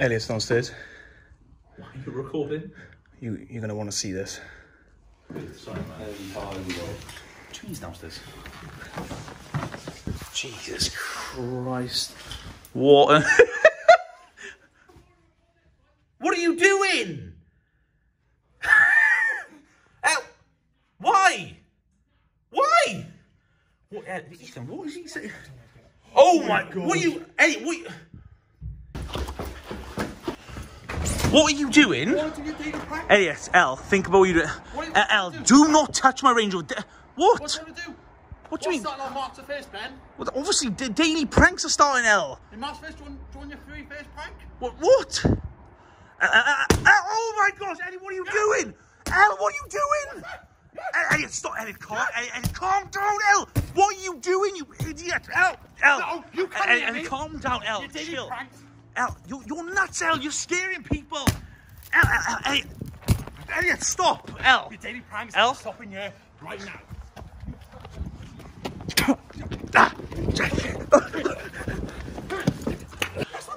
Elliot's downstairs. Why are you recording? You, you're going to want to see this. Sorry, man. Downstairs. Jesus Christ. What? What are you doing? Ow! Why? Why? What, uh, Ethan, what is he saying? Oh my god! What are you, Eddie? What? you- What are you doing? Elliot, L, think about what you're doing. What you Uh, L, doing? do not touch my Range Rover. What? What's going to do? What do you What's mean? starting on Mark's face, Ben? Well, obviously, d- daily pranks are starting, L. In Mark's face, do you want, do you your three face prank? What? What? Uh, uh, uh, uh, oh my gosh, Elliot, what are you doing? L, what are you doing? Elliot, stop, Elliot, calm, Elliot, calm down, L. What are you doing, you idiot? L, L. No, you near Elliot, me. calm down, L. Your daily Chill. pranks. L, you, you're nuts, L. You're scaring people. L, L, L, Elliot. Elliot, stop, L. Your daily pranks Al? are stopping you right now.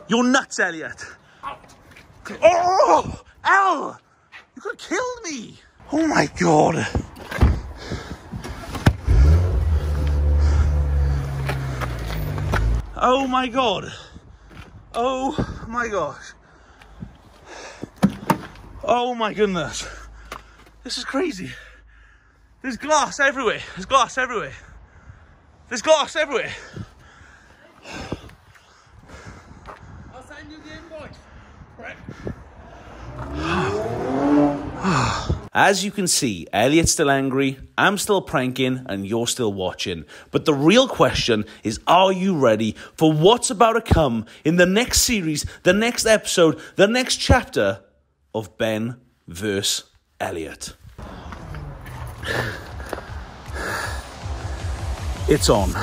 You're nuts, Elliot. Out. Oh, Al! You could have killed me. Oh my god. Oh my god. Oh my gosh. Oh my goodness. This is crazy. There's glass everywhere. There's glass everywhere. There's glass everywhere. I'll send you the invoice. Prick. As you can see, Elliot's still angry, I'm still pranking, and you're still watching. But the real question is are you ready for what's about to come in the next series, the next episode, the next chapter of Ben vs. Elliot? It's on.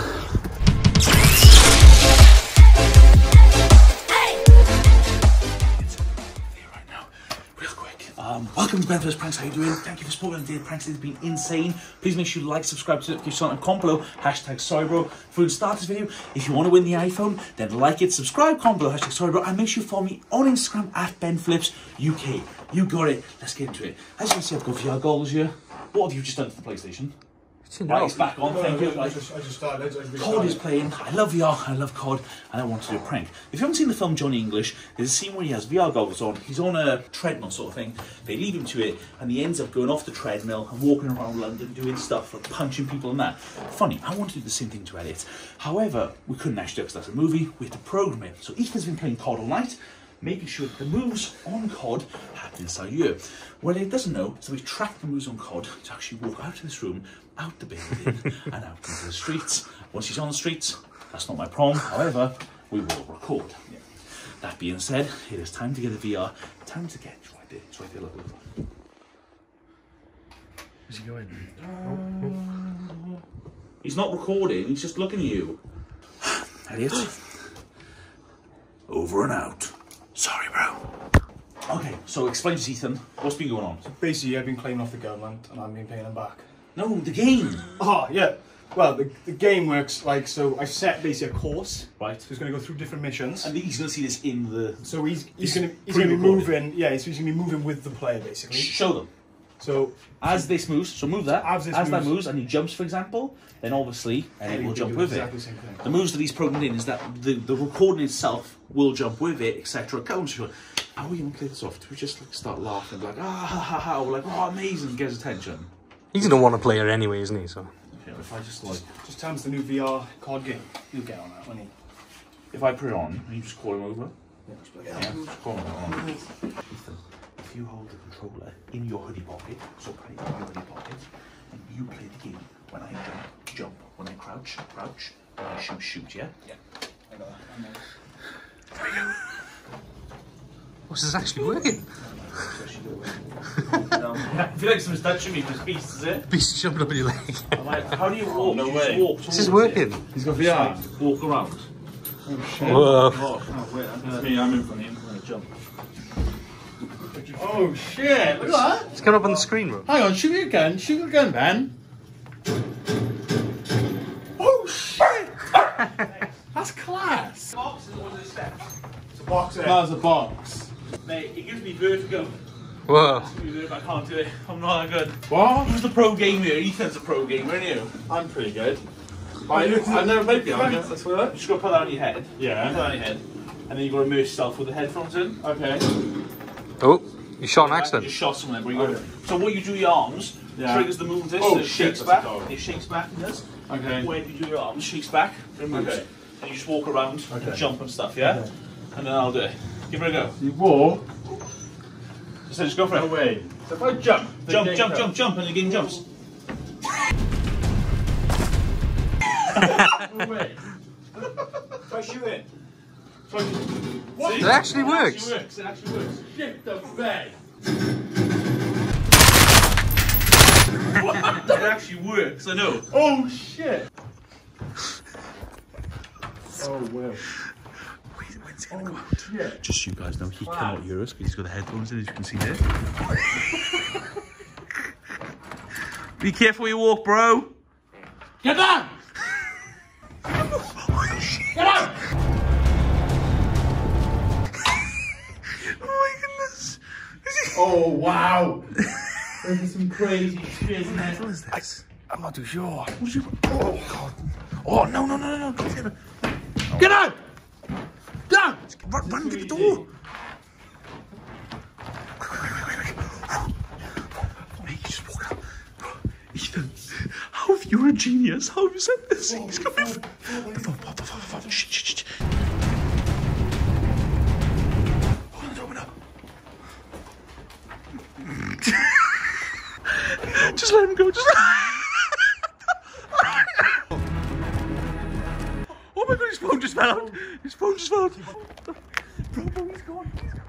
Welcome to Ben vs Pranks. How you doing? Thank you for supporting the Pranks. It's been insane. Please make sure you like, subscribe to give something comment below. Hashtag sorry bro. For the start this video, if you want to win the iPhone, then like it, subscribe, comment below. Hashtag sorry bro. And make sure you follow me on Instagram at Ben Phillips UK. You got it. Let's get into it. As you can see, I've got VR goggles here. What have you just done to the PlayStation? Right, it's back on. Thank you. I just, I just started. I just COD is playing. I love VR. I love COD, and I want to do a prank. If you haven't seen the film Johnny English, there's a scene where he has VR goggles on. He's on a treadmill sort of thing. They leave him to it, and he ends up going off the treadmill and walking around London doing stuff like punching people and that. Funny. I want to do the same thing to Elliot. However, we couldn't actually do it because that's a movie. We had to program it. So Ethan's been playing COD all night. Making sure that the moves on COD happen inside you. Well, it doesn't know is that we've tracked the moves on COD to actually walk out of this room, out the building, and out into the streets. Once he's on the streets, that's not my problem. However, we will record. That being said, it is time to get a VR. Time to get. It's right there. It's right there. Look, look, look. Is he going? Uh, he's not recording. He's just looking at you. Elliot. Over and out. Sorry, bro. Okay, so explain to Ethan what's been going on. So Basically, I've been claiming off the government and I've been paying them back. No, the game. Oh, yeah. Well, the, the game works like so. I set basically a course. Right. So he's going to go through different missions. And he's going to see this in the. So he's It's he's going to he's going to be moving. Yeah, so he's going to be moving with the player basically. Show them. So As this moves, so move that. As this that moves. moves and he jumps, for example, then obviously and it will will jump with exactly it. the same thing. The moves that he's programmed in is that the, the recording itself will jump with it, etc. Come sure. How we going to play this off? Do we just like start laughing, like ah ha ha ha, or like oh amazing, get his attention? He's gonna want to play her anyway, isn't he? So Yeah, if I just like just tell him the new VR card game. You'll get on that, won't he? if I put it on, you just call him over. Yeah, just like, Yeah, just call him on. Ethan, if you hold the controller in your hoodie pocket, so put it in your hoodie pocket, and you play the game. When I jump, jump. When I crouch, crouch. When I shoot, shoot. Yeah. Yeah. I got that. I'm there. what's this actually working? I feel like someone's touching me for beast, is it? Beast jumping up in your leg. I'm like, how do you walk? no you way. walk this is working. it. He's got VR. Walk around. Oh, shit. Whoa. That's me, I'm in front of him. I'm going to jump. Oh shit! Look at that! It's coming up on the screen, bro. Hang on, shoot me again, shoot me again, Ben. Oh shit! That's class. The Box is one of the steps. It's a box. That's a box. Mate, it gives me vertigo. Whoa. I can't do it. I'm not that good. What? Who's the pro gamer? Ethan's a pro gamer, aren't you? I'm pretty good. I, I've never played piano. That's what You just gotta put that on your head. Yeah. Put that on your head. And then you've gotta immerse yourself with the headphones in. Okay. Oh, you shot an You accident. just shot someone. Where you. Okay. So what you do with your arms Yeah. triggers the move this. Oh, so it shit, shakes back. It shakes back and does. Okay. When you do your arms, shakes back, then moves. Okay. And you just walk around and jump and stuff, yeah? Okay. And then I'll do it. Give it a go. You walk So just go for it. away. So if I jump, the Jump, jump, jump, jump, and the game jumps. Away. If I shoot it. If I- What? See? It actually It works. actually works. It actually works. Shit the bed. It actually works, I know. Oh shit. Oh well. When's it gonna go Oh shit. Just so you guys know, he cannot hear us because he's got the headphones in, as you can see there. Be careful you walk, bro. Get down! Oh, Get out! Oh wow. this is some crazy shit, isn't it? What is this? I'm not too sure. What's you? Oh god. Oh no no no no no! Get out! Down! Run, run to the door. Mate, just walk up. Ethan, how have you a genius? How have you said this? Oh, He's coming. Phone, phone, phone, phone, phone. Shh, shh, shh. Just let him go. Just. oh my god, his phone just fell out. His phone just fell out. Bro, bro, he's gone. He's gone.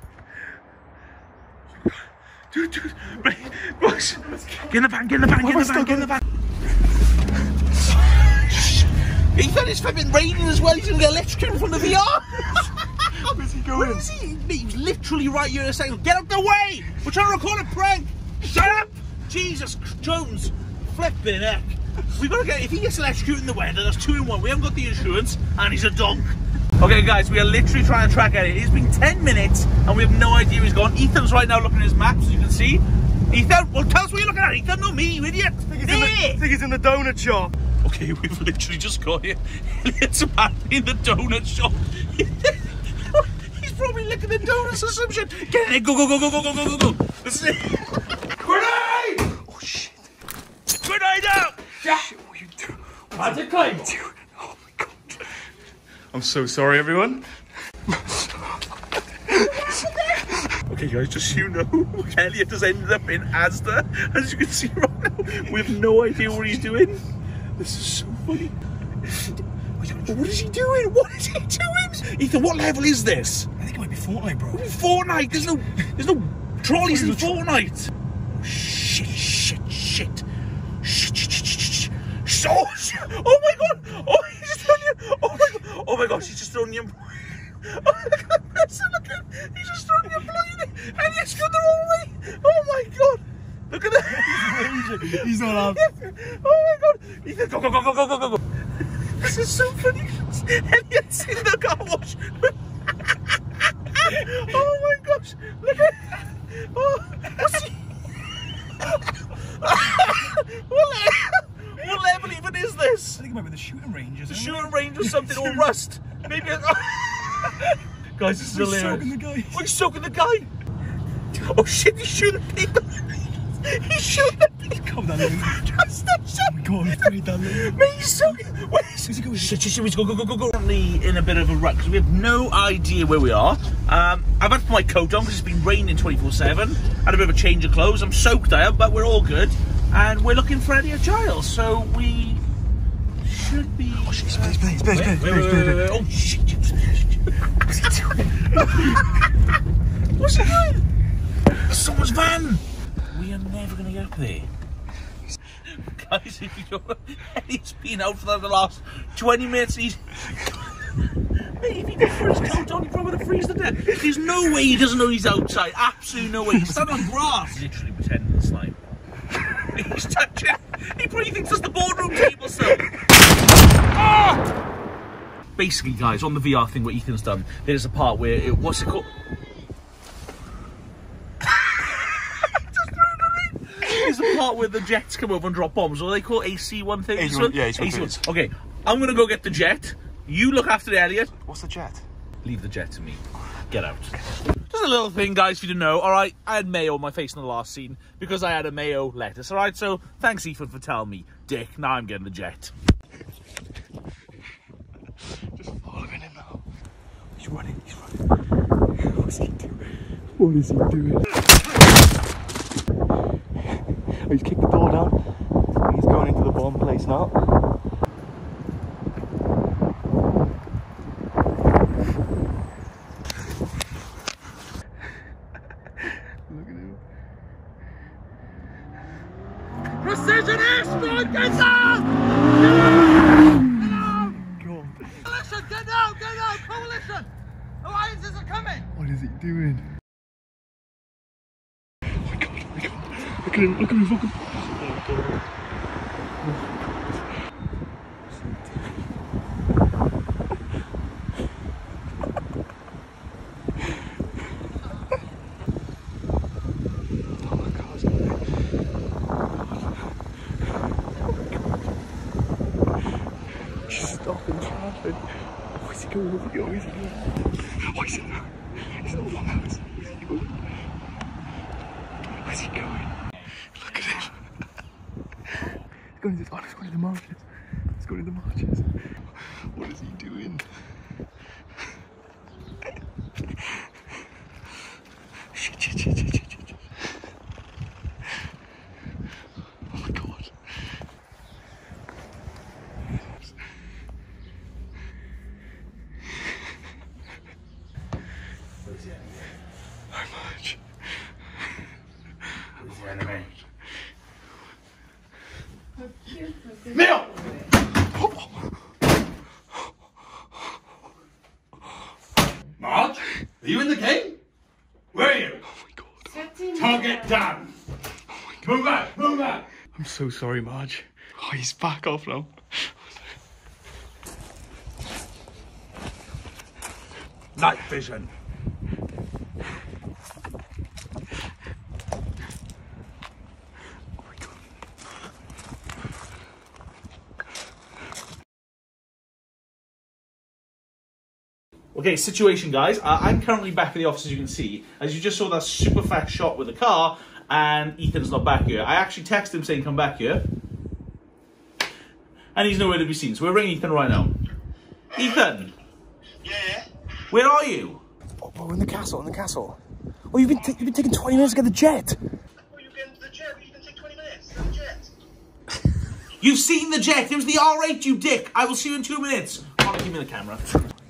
Dude, dude, boys, get in the van, get in the van, get in the van, get in the van. Ethan, it's flipping raining as well. He's gonna get electrocuted from the VR. Where's he going? Where is he? He's literally right here in a second. Get out the way! We're trying to record a prank. Shut up! Jesus Jones, flipping heck. We've gotta get. If he gets electrocuted in the weather, that's two in one. We haven't got the insurance, and he's a donk. Okay, guys, we are literally trying to track at it. It's been 10 minutes, and we have no idea where he's gone. Ethan's right now looking at his maps, as you can see. Ethan, well, tell us what you're looking at. Ethan, not me, you idiot. I There. think he's in the donut shop. Okay, we've literally just got here. Elliot's apparently in the donut shop. He's probably licking the donuts or some shit. Get in there, go, go, go, go, go, go, go, go, go. This is it. Grenade! Oh, shit. Grenade out! Magic claim. Oh, my God. I'm so sorry, everyone. Okay, guys, just so you know, Elliot has ended up in Asda. As you can see right now, we have no idea what he's doing. This is so funny. What is he doing? What is he doing? Ethan, what level is this? I think it might be Fortnite, bro. Fortnite. There's no, there's no trolleys in Fortnite. Oh, shit, shit, shit. Shit, shit, shit, shit, shit. So, shit. oh my god. Oh, he's just throwing you. Oh my god. Oh my gosh, he's just throwing you. Oh my god, listen, look at him. He's just throwing you blind. And he's got the wrong way. Oh my god. Look at that. He's not happy. Oh my god. Ethan, go, go, go, go, go, go, go, go. This is so funny. Elliot's in the car wash. oh my gosh. Look at Oh, what's he? what, le- what level is this? I think it might be the shooting range, isn't The shooting range or something, or rust. Maybe. Guys, this is He's hilarious. soaking the guy. Oh, he's soaking the guy. Oh shit, he's shooting people. He's shooting people. Come down there. Just a shot. Go on, put it down there. Mate, he's so. Where's he going? Shit, shit, shit, go, go, go, go, go. Currently in a bit of a rut because we have no idea where we are. Um, I've had my coat on because it's been raining 24 7. Had a bit of a change of clothes. I'm soaked out, but we're all good. And we're looking for Eddie Giles, so we. Oh, shit, please, wait, please, wait, wait. Oh, shit. What's he doing? What's he doing? Someone's van. We are never going to get up there. Guys, if you don't, Eddie's been out for the last 20 minutes. He's. Hey, if he didn't put his coat on, he'd probably would freeze to death. There's no way he doesn't know he's outside. Absolutely no way. He's standing on grass. Literally pretending to slime. He's touching. He probably thinks it's the boardroom table still. Ah! basically, guys, on the VR thing, what Ethan's done, there's a part where it, what's it called? There's a part where the jets come over and drop bombs. What do they call AC one thing? AC-1, yeah, AC-1 AC-1. Okay, I'm gonna go get the jet. You look after the Elliot. What's the jet? Leave the jet to me. Get out. Just a little thing, guys, for you to know. All right, I had mayo on my face in the last scene because I had a mayo lettuce. All right, so thanks, Ethan, for telling me, Dick. Now I'm getting the jet. Just following him now. He's running, he's running. What's he doing? What is he doing? Oh, he's kicked the door down. He's going into the bomb place now. Look at him. Precision airstrike, get down! Get down! Get down! God, Coalition, get down, get down, coalition! Alliances are coming! what is he doing? Oh my god, oh my god. Look at him, look at him fucking. He's stopping traffic. Where's he going? Where's he going? He going? He's not long hours. Where's he going? Where's he going? Look at him. he's going to the, oh, he's going to the marches. He's going to the marches. What is he doing? Shit, shit, shit, shit, shit, shit. Oh my god. How much? Neil! Marge, are you in the game? Where are you? Oh my god. Target done. Move out, move out. I'm so sorry, Marge. Oh, he's back off now. Night vision. Okay, situation, guys. Uh, I'm currently back at the office, as you can see. As you just saw that super fast shot with the car, and Ethan's not back here. I actually texted him saying, come back here. And he's nowhere to be seen, so we're ringing Ethan right now. Ethan! Yeah, Where are you? Oh, we're in the castle, in the castle. Oh, you've been, you've been taking 20 minutes to get the jet. Well, you get into the jet, but you can take 20 minutes. The jet. You've seen the jet! It was the R8, you dick! I will see you in two minutes. Hold give me the camera.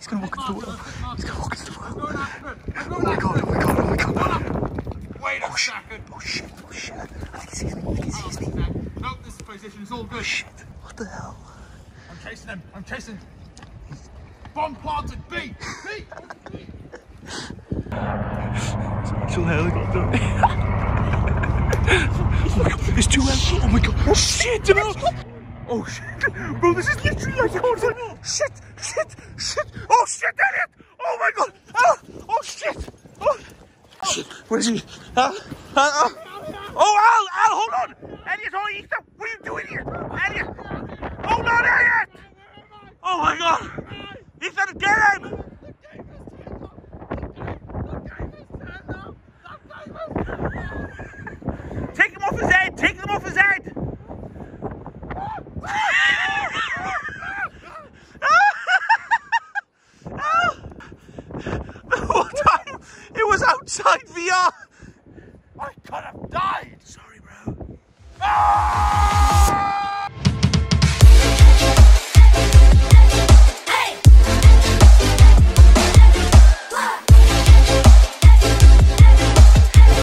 He's gonna walk into the world. He's gonna walk into the world. Going after him! I'm Oh my god, oh my god, oh my god. Wait a oh, second! Oh shit, oh shit. I think he sees me, I think he sees me. Oh, nope, this position is all oh, good. Shit, what the hell? I'm chasing him. I'm chasing. Bomb planted. B. B. B. It's a helicopter. oh my god, it's too well. Oh my god, oh shit, you know? Oh shit, bro, this is literally like oh, oh, shit, shit, shit, oh shit, Elliot! Oh my god, oh, oh shit, oh shit, where is he? Uh, uh, uh. Oh, Al, Al, hold on! Elliot, oh, Ethan, what are you doing here? Elliot! Hold on, Elliot! Oh my god! Ethan, get him! Take him off his head! Take him